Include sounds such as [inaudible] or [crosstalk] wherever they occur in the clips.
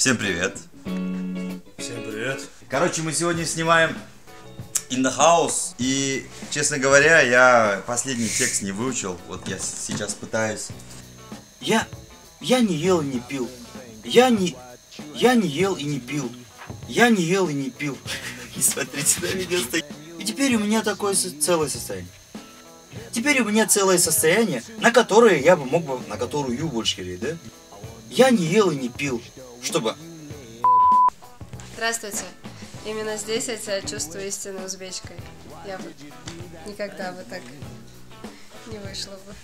Всем привет. Всем привет. Короче, мы сегодня снимаем In the House. И, честно говоря, я последний текст не выучил. Вот я сейчас пытаюсь. Я... Я не ел и не пил. Я не... Я не ел и не пил. Я не ел и не пил. [laughs] Не смотрите на меня. И теперь у меня такое целое состояние. Теперь у меня целое состояние, на которое я бы мог бы, на которую больше да? Я не ел и не пил, чтобы... Здравствуйте. Именно здесь я себя чувствую истинной узбечкой. Я бы никогда бы так не вышла бы.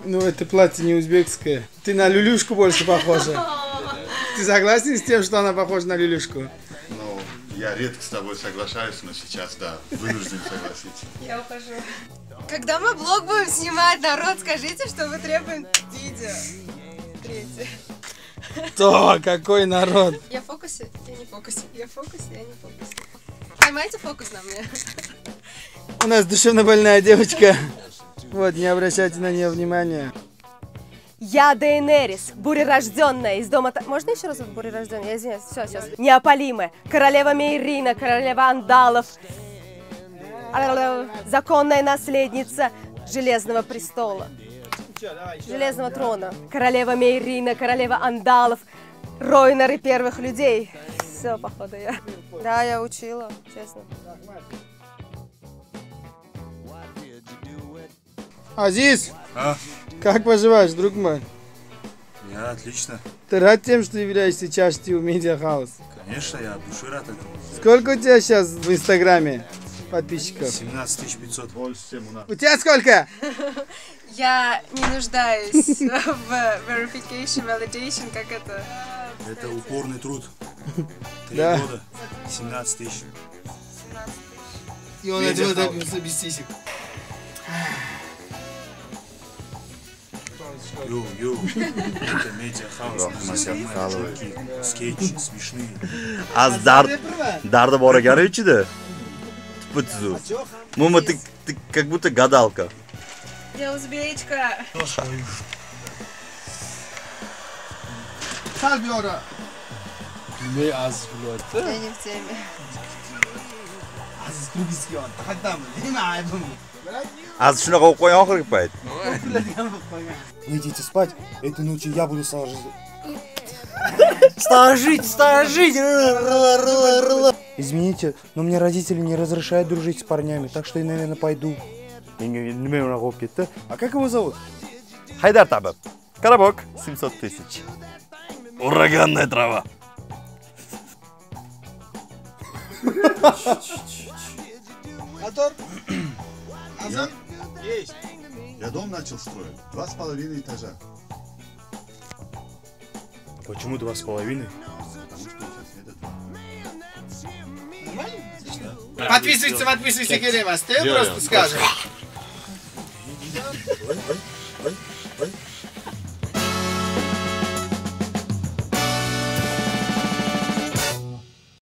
Ну, это платье не узбекское. Ты на люлюшку больше похожа. Ты согласен с тем, что она похожа на люлюшку? Ну, я редко с тобой соглашаюсь, но сейчас, да, вынужден согласиться. Я ухожу. Когда мы блог будем снимать, народ, скажите, что мы требуем видео. Третье. То, какой народ. Я в фокусе? Я не в фокусе. Я в фокусе? Я не в фокусе. Поймайте фокус на мне. У нас душевно больная девочка. Вот, не обращайте на нее внимания. Я Дейнерис, бурерожденная из дома... Та- Можно еще раз бурерожденная? Я извиняюсь, все, сейчас. Неопалимая, королева Мейрина, королева Андалов, законная наследница Железного престола, Железного трона, королева Мейрина, королева Андалов, Ройнеры первых людей. Все, походу, я. Да, я учила, честно. Азиз, А? как поживаешь, друг мой? Я отлично. Ты рад тем, что являешься частью Media House? Конечно, я от души рад этому. Сколько у тебя сейчас в Инстаграме подписчиков? 17 500. У тебя сколько? [laughs] Я не нуждаюсь [laughs] в verification, validation, как это. Это упорный труд. [laughs] Три Да. года, 17 тысяч. И он House. добился без сисек. Йоу, йоу. Это media house. Мы снимаем шутки, скетчи, смешные. Az dard, dardi bor ekan ichida. Tuzu. Мума, ты, ты как будто гадалка. Я узбечка. Kalbiora. Я не в теме. Aziz Kırgızistan. Hatta mı? Değil mi ayıbım? Az shunaqa o'qib qo'ying oxirgi payt. Вы идите спать, этой ночью я буду сторожить. Сторожить, сторожить! Извините, но мне родители не разрешают дружить с парнями, так что я, наверное, пойду. А как его зовут? Haydar tabib. Коробок 700 тысяч. Ураганная трава. Motor. Я... Есть. Я дом начал строить. Два с половиной этажа. Почему два с половиной? Подписывайся, подписывайся, Керемас. Ты просто скажешь.